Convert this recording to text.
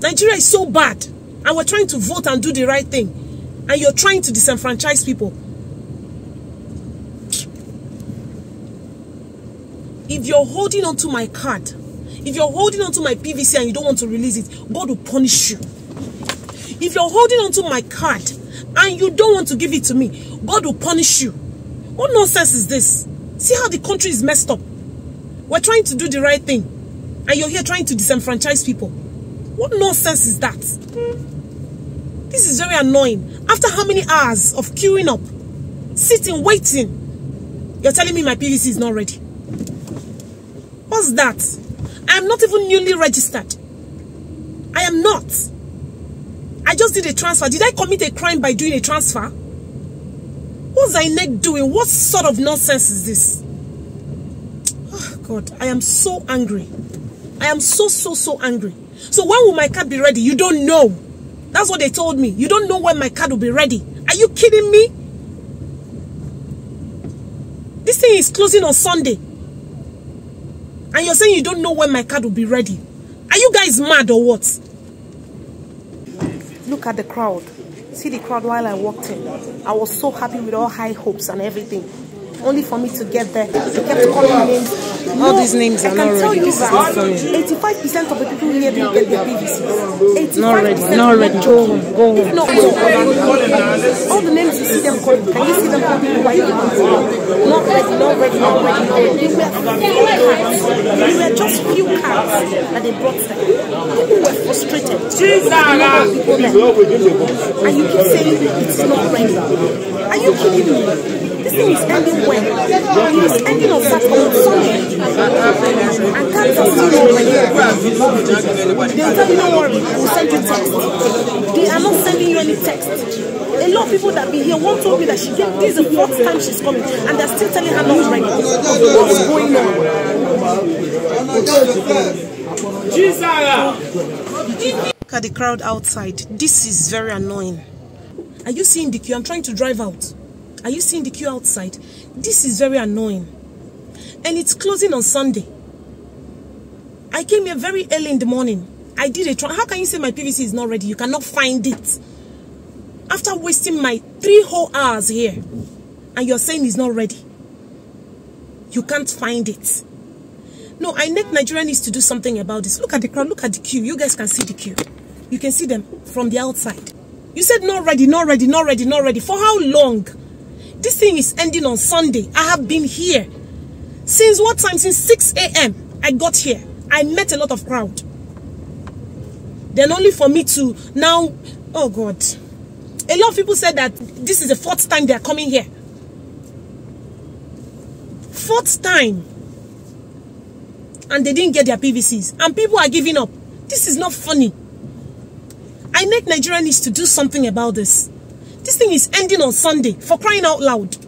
Nigeria is so bad and we're trying to vote and do the right thing and you're trying to disenfranchise people. If you're holding on to my card, if you're holding on to my PVC and you don't want to release it, God will punish you. If you're holding on to my card and you don't want to give it to me, God will punish you. What nonsense is this? See how the country is messed up. We're trying to do the right thing. And you're here trying to disenfranchise people. What nonsense is that? This is very annoying. After how many hours of queuing up, sitting, waiting, you're telling me my PVC is not ready. What's that? I am not even newly registered. I am not. I just did a transfer. Did I commit a crime by doing a transfer? What's INEC doing? What sort of nonsense is this? Oh God, I am so angry. I am so, so, so angry. So when will my card be ready? You don't know. That's what they told me. You don't know when my card will be ready. Are you kidding me? This thing is closing on Sunday. And you're saying you don't know when my card will be ready. Are you guys mad or what? Look at the crowd. See the crowd while I walked in. I was so happy with all high hopes and everything. Only for me to get there. They kept calling names. All these names are not ready. This is funny. 85% of the people here didn't get their PVC. 85% Not ready. Not ready. Go home. Go home. not, all the names you see them calling, can you see them calling people while you're Not ready, not ready, not ready, not ready. They were few cards. They were just few cards that they brought them. People were frustrated. Jesus! People there. And you keep saying it's not ready. Are you kidding me? This thing is ending when? It is ending on Saturday, on Sunday. And cards are still not ready. They'll tell you, don't worry, we'll send you text. They are not sending you any text. A lot of people that be here, one told me that she get this is the fourth time she's coming, and they're still telling her not ready. What's going on? Look at the crowd outside. This is very annoying. Are you seeing the queue? I'm trying to drive out. Are you seeing the queue outside? This is very annoying. And it's closing on Sunday. I came here very early in the morning. I did a try. How can you say my PVC is not ready? You cannot find it. After wasting my three whole hours here, and you're saying it's not ready. You can't find it. No, I think Nigeria needs to do something about this. Look at the crowd. Look at the queue. You guys can see the queue. You can see them from the outside. You said not ready, not ready, not ready, not ready. For how long? This thing is ending on Sunday. I have been here. Since what time? Since 6 a.m. I got here. I met a lot of crowd. Then only for me to now, oh God. A lot of people said that this is the fourth time they are coming here. Fourth time. And they didn't get their PVCs. And people are giving up. This is not funny. I think Nigeria needs to do something about this. This thing is ending on Sunday for crying out loud.